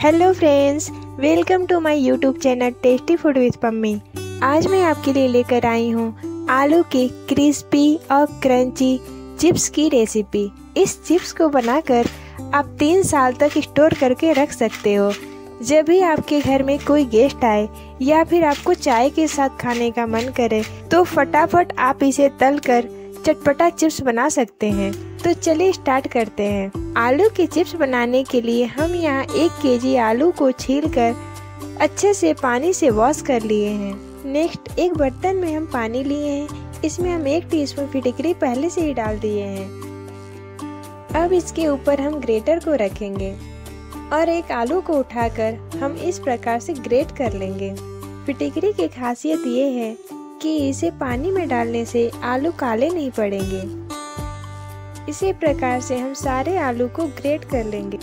Hello friends welcome to my YouTube channel tasty food with Pammi आज मैं आपके लिए लेकर आई हूँ आलू की क्रिस्पी और क्रंची चिप्स की रेसिपी इस चिप्स को बनाकर आप तीन साल तक स्टोर करके रख सकते हो। जब भी आपके घर में कोई गेस्ट आए या फिर आपको चाय के साथ खाने का मन करे तो फटाफट आप इसे तल कर चटपटा चिप्स बना सकते हैं। तो चलिए स्टार्ट करते हैं। आलू के चिप्स बनाने के लिए हम यहाँ एक केजी आलू को छील कर अच्छे से पानी से वॉश कर लिए हैं। नेक्स्ट, एक बर्तन में हम पानी लिए हैं। इसमें हम एक टीस्पून फिटिकरी पहले से ही डाल दिए हैं। अब इसके ऊपर हम ग्रेटर को रखेंगे और एक आलू को उठाकर हम इस प्रकार से ग्रेट कर लेंगे। फिटिकरी की खासियत ये है कि इसे पानी में डालने से आलू काले नहीं पड़ेंगे। इसी प्रकार से हम सारे आलू को ग्रेट कर लेंगे।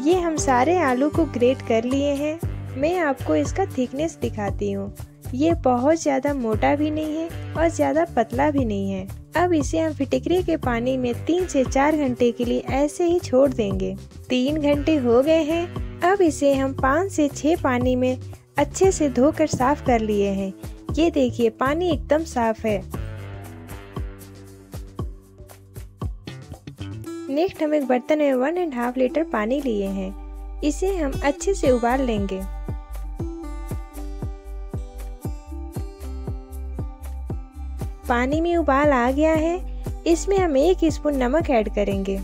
ये हम सारे आलू को ग्रेट कर लिए हैं। मैं आपको इसका थिकनेस दिखाती हूँ। ये बहुत ज़्यादा मोटा भी नहीं है और ज़्यादा पतला भी नहीं है। अब इसे हम फिटिकरी के पानी में तीन से चार घंटे के लिए ऐसे ही छोड़ देंगे। तीन घंटे हो गए हैं। अब इसे हम पाँच से छः पानी में अच्छे से धोकर साफ़ कर लिए हैं। ये देखिए, पानी एकदम साफ़ है। नेक्स्ट हम एक बर्तन में वन एंड हाफ़ लीटर पानी लिए हैं। इसे हम अच्छे से उबाल लेंगे। पानी में उबाल आ गया है। इसमें हम एक स्पून नमक ऐड करेंगे।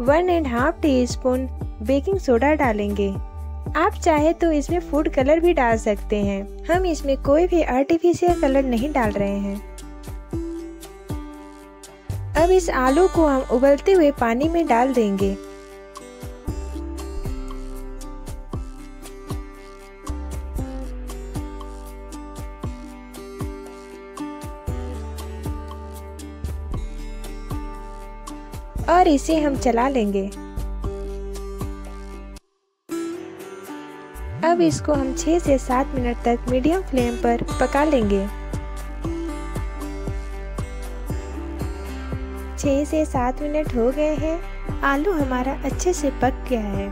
One and half teaspoon baking soda डालेंगे। आप चाहे तो इसमें फ़ूड कलर भी डाल सकते हैं। हम इसमें कोई भी आर्टिफिशियल कलर नहीं डाल रहे हैं। अब इस आलू को हम उबलते हुए पानी में डाल देंगे। और इसे हम चला लेंगे। अब इसको हम 6 से 7 मिनट तक मीडियम फ्लेम पर पका लेंगे। 6 से 7 मिनट हो गए हैं। आलू हमारा अच्छे से पक गया है।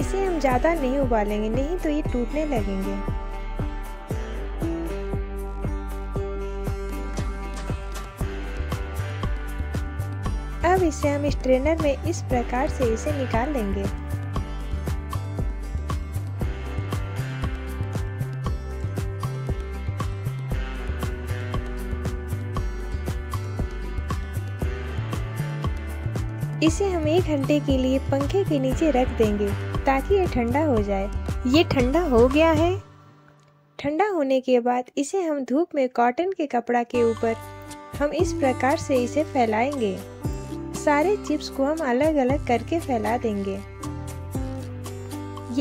इसे हम ज़्यादा नहीं उबालेंगे, नहीं तो ये टूटने लगेंगे। अब इसे हम स्ट्रेनर में इस प्रकार से इसे निकाल लेंगे। इसे हम एक घंटे के लिए पंखे के नीचे रख देंगे ताकि ये ठंडा हो जाए। ये ठंडा हो गया है। ठंडा होने के बाद इसे हम धूप में कॉटन के कपड़ा के ऊपर हम इस प्रकार से इसे फैलाएँगे। सारे चिप्स को हम अलग अलग करके फैला देंगे।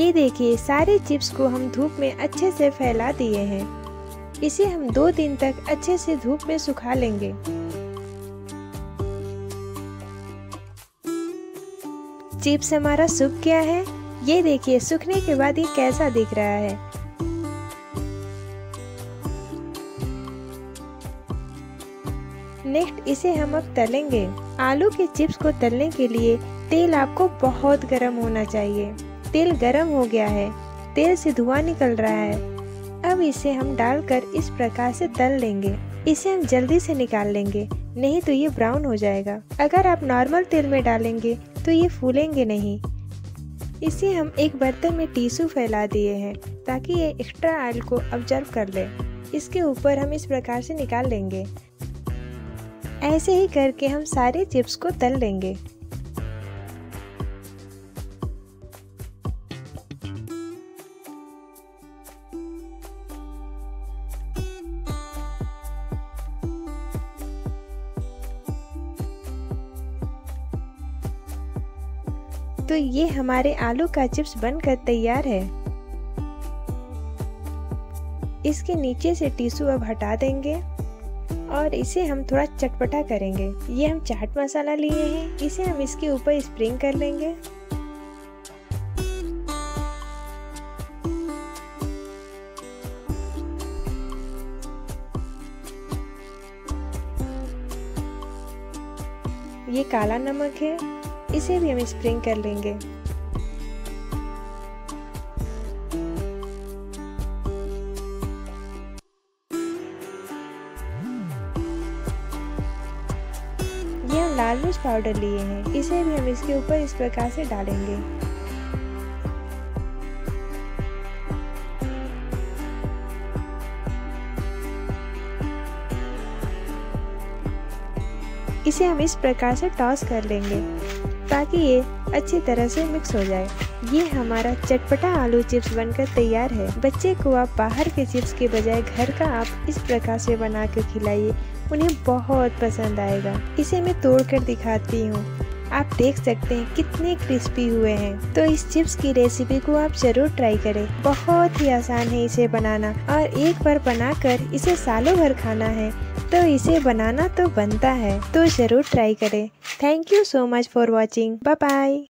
ये देखिए, सारे चिप्स को हम धूप में अच्छे से फैला दिए हैं। इसे हम दो दिन तक अच्छे से धूप में सुखा लेंगे। चिप्स हमारा सूख गया है। ये देखिए, सूखने के बाद ये कैसा दिख रहा है। नेक्स्ट इसे हम अब तलेंगे। आलू के चिप्स को तलने के लिए तेल आपको बहुत गर्म होना चाहिए। तेल गर्म हो गया है। तेल से धुआँ निकल रहा है। अब इसे हम डालकर इस प्रकार से तल लेंगे। इसे हम जल्दी से निकाल लेंगे, नहीं तो ये ब्राउन हो जाएगा। अगर आप नॉर्मल तेल में डालेंगे तो ये फूलेंगे नहीं। इसे हम एक बर्तन में टीसू फैला दिए हैं, ताकि ये एक्स्ट्रा ऑयल को ऑब्ज़र्व कर ले। इसके ऊपर हम इस प्रकार से निकाल लेंगे। ऐसे ही करके हम सारे चिप्स को तल लेंगे। तो ये हमारे आलू का चिप्स बनकर तैयार है। इसके नीचे से टिश्यू अब हटा देंगे। और इसे हम थोड़ा चटपटा करेंगे। ये हम चाट मसाला लिए हैं। इसे हम इसके ऊपर स्प्रिंग कर लेंगे। ये काला नमक है। इसे भी हम स्प्रिंग कर लेंगे। लाल मिर्च पाउडर लिए हैं। इसे भी हम इसके ऊपर इस प्रकार से डालेंगे। इसे हम इस प्रकार से टॉस कर लेंगे। ताकि ये अच्छी तरह से मिक्स हो जाए। ये हमारा चटपटा आलू चिप्स बनकर तैयार है। बच्चे को आप बाहर के चिप्स के बजाय घर का आप इस प्रकार से बना कर खिलाइए। उन्हें बहुत पसंद आएगा। इसे मैं तोड़ कर दिखाती हूँ। आप देख सकते हैं कितने क्रिस्पी हुए हैं। तो इस चिप्स की रेसिपी को आप ज़रूर ट्राई करें। बहुत ही आसान है इसे बनाना। और एक बार बनाकर इसे सालों भर खाना है। तो इसे बनाना तो बनता है तो ज़रूर ट्राई करें। Thank you so much for watching bye